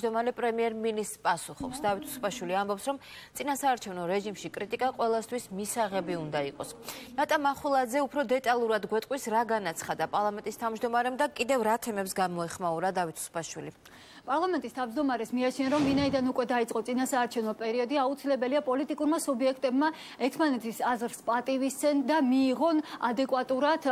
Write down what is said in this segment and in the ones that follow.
ჯდომალე პრემიერ-მინისტრს პასუხობს დავით უსუპაშვილი ამბობს რომ წინასაარჩევნო რეჟიმში კრიტიკა ყოველასთვის მისაღები უნდა იყოს. ნატა მახულაძე უფრო დეტალურად გვეტყვის რა განაცხადა პარლამენტის თავმჯდომარემ და კიდევ რა თემებს გამოეხმაურა დავით უსუპაშვილი. პარლამენტის თავმჯდომარეს მიაჩნია რომ ვინაიდან უკვე დაიწყო წინასაარჩევნო პერიოდი აუცილებელია პოლიტიკურმა სუბიექტებმა ერთმანეთის აზრს პატივისცენ და მიიღონ ადეკვატურად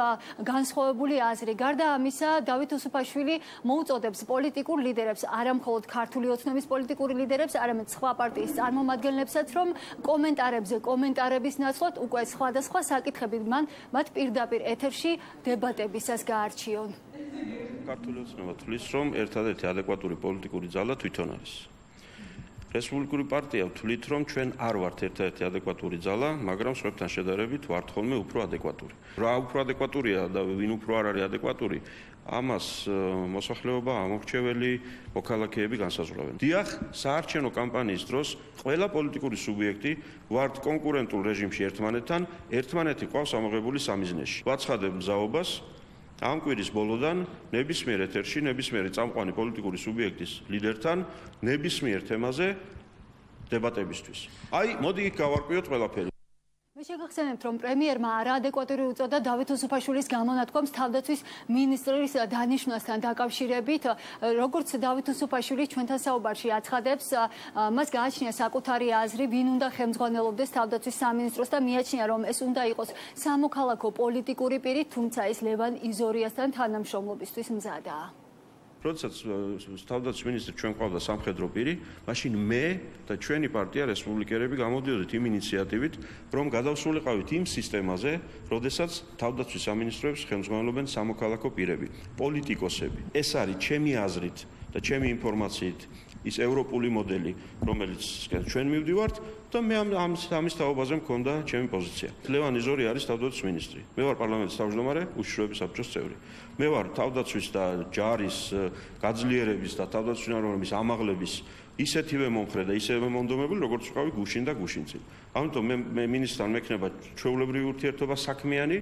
განსხვავებული აზრი. გარდა ამისა დავით უსუპაშვილი მოუწოდებს პოლიტიკურ ლიდერებს არამხოლოდ ქართული ოცნების პოლიტიკური ლიდერებს, არამედ სხვა პარტიის წარმომადგენლებსაც, რომ კომენტარებზე კომენტარების ნაცვლად უკვე სხვადასხვა საკითხები მან მათ პირდაპირ ეთერში დებატებისას გაარჩიონ. ქართული ოცნება თulis, რომ ერთადერთი ადეკვატური პოლიტიკური ძალა თვითონ არის. რესპუბლიკური პარტია ვთვლით, რომ ჩვენ არ ვართ ერთ-ერთი ადეკვატური ძალა, მაგრამ სხვებთან შედარებით ვართ ხოლმე უფრო ადეკვატური. რა უფრო ადეკვატურია და ვინ უფრო არ არის ადეკვატური, ამას მოსახლეობა ამორჩეველი მოქალაქეები განსაზღვრავენ. დიახ, საარჩევნო კამპანიის დროს ყველა პოლიტიკური სუბიექტი ვართ კონკურენტულ რეჟიმში ერთმანეთთან, ერთმანეთი ყავს ამოღებული სამიზნეში. ვაცხადებ მზაობას ამ კვირის ბოლოდან ნებისმიერ ეთერში ნებისმიერი წამყვანი პოლიტიკური სუბიექტის ლიდერთან ნებისმიერ თემაზე დებატებისთვის. აი, მოდი იქ გავარკვიოთ ყველაფერი. შეგახსენებთ, რომ პრემიერმა არაადეკვატური უწოდა დავით უსუფაშვილის გამონათქვამს თავდაცვის მინისტრის დანიშნვასთან დაკავშირებით. როგორც დავით უსუფაშვილი ჩვენთან საუბარში აცხადებს, მას გააჩნია საკუთარი აზრი, ვინ უნდა ხელმძღვანელობდეს თავდაცვის სამინისტროს და მიაჩნია, რომ ეს უნდა იყოს სამოქალაქო პოლიტიკური პირი, თუმცა ეს ლევან იზორიასთან თანამშრომლობისთვის მზადაა. როდესაც თავდაცვის მინისტრი ჩვენ ყავდა სამხედრო პირი, მაშინ მე და ჩვენი პარტია რესპუბლიკელები გამოდიოდით იმ ინიციატივით, რომ გადავსულიყავით იმ სისტემაზე, როდესაც თავდაცვის სამინისტროებს ხელმძღვანელობენ სამოქალაქო პირები, პოლიტიკოსები. ეს არის ჩემი აზრით და ჩემი ინფორმაციით ის ევროპული მოდელი, რომელიც ჩვენ მივდივართ და მე ამ ამ ამის თაობაზე მქონდა ჩემი პოზიცია. ლევან იზორი არის თავდაცვის მინისტრი. მე ვარ პარლამენტის თავმჯდომარე, უშიშროების საბჭოს წევრი. მე ვარ თავდაცვის და ჯარის გაძლიერების და თავდაცვის ნორმების ამაღლების ისეთივე მომხრე და ისევე მომდომებული, როგორც ვყავი გუშინ და გუშინწილ. ამიტომ მე მე მინისტრთან მექნება ჩვეულებრივი ურთიერთობა საქმიანი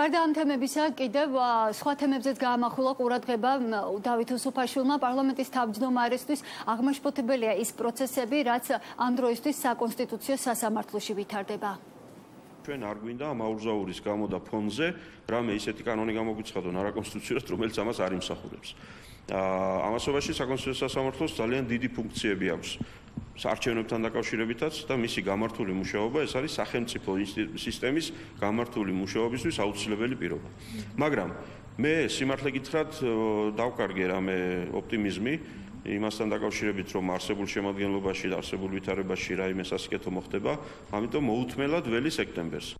გარდა ამ თემებისა, კიდევ სხვა თემებზეც გაამახვილა ყურადღება დავით უსუფაშვილმა პარლამენტის თავმჯდომარესთვის აღმაშფოთებელია ის პროცესები, რაც ამ დროისთვის საკონსტიტუციო სასამართლოში ვითარდება. ჩვენ არ გვინდა ამ აურზაურის გამო და ფონზე რამე ისეთი კანონი გამოგვიცხადონ არაკონსტიტუციურად, რომელიც ამას არ იმსახურებს. აა ამასობაში საკონსტიტუციო სასამართლოს ძალიან დიდი ფუნქციები აქვს. საარჩევნებთან დაკავშირებითაც და მისი გამართული მუშაობა ეს არის სახელმწიფო სისტემის გამართული მუშაობისთვის აუცილებელი პირობა. მაგრამ მე სიმართლე გითხრათ დავკარგე რამე ოპტიმიზმი იმასთან დაკავშირებით რომ არსებულ შემადგენლობაში და არსებულ ვითარებაში რაიმე სასიკეთო მოხდება, ამიტომ მოუთმელად ველი სექტემბერს.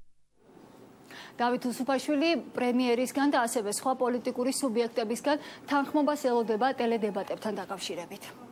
დავით უსუფაშვილი პრემიერისგან და ასევე სხვა პოლიტიკური სუბიექტებისგან თანხმობას ელოდება ტელედებატებთან დაკავშირებით.